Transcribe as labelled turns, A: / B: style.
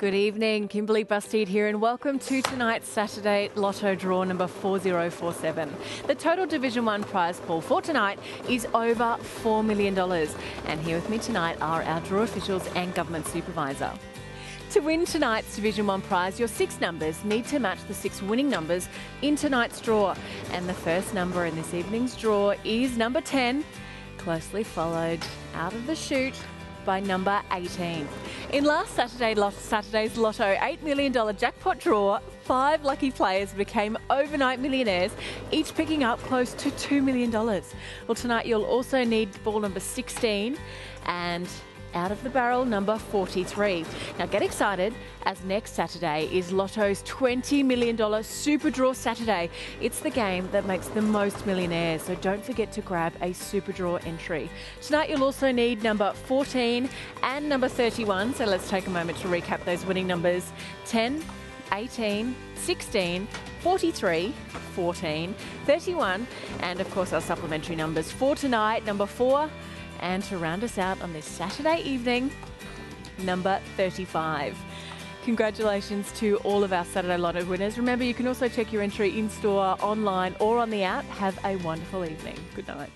A: Good evening, Kimberly Busteed here, and welcome to tonight's Saturday Lotto draw number 4047. The total Division 1 prize pool for tonight is over $4 million. And here with me tonight are our draw officials and government supervisor. To win tonight's Division 1 prize, your six numbers need to match the six winning numbers in tonight's draw. And the first number in this evening's draw is number 10, closely followed out of the chute by number 18. In last Saturday, Saturday's Lotto $8 million jackpot draw, five lucky players became overnight millionaires, each picking up close to $2 million. Well, tonight you'll also need ball number 16 and out of the barrel number 43. Now get excited as next Saturday is Lotto's $20 million Super Draw Saturday. It's the game that makes the most millionaires, so don't forget to grab a Super Draw entry. Tonight you'll also need number 14 and number 31, so let's take a moment to recap those winning numbers 10, 18, 16, 43, 14, 31, and of course our supplementary numbers for tonight number 4, and to round us out on this Saturday evening, number 35. Congratulations to all of our Saturday Lotto winners. Remember, you can also check your entry in store, online, or on the app. Have a wonderful evening. Good night.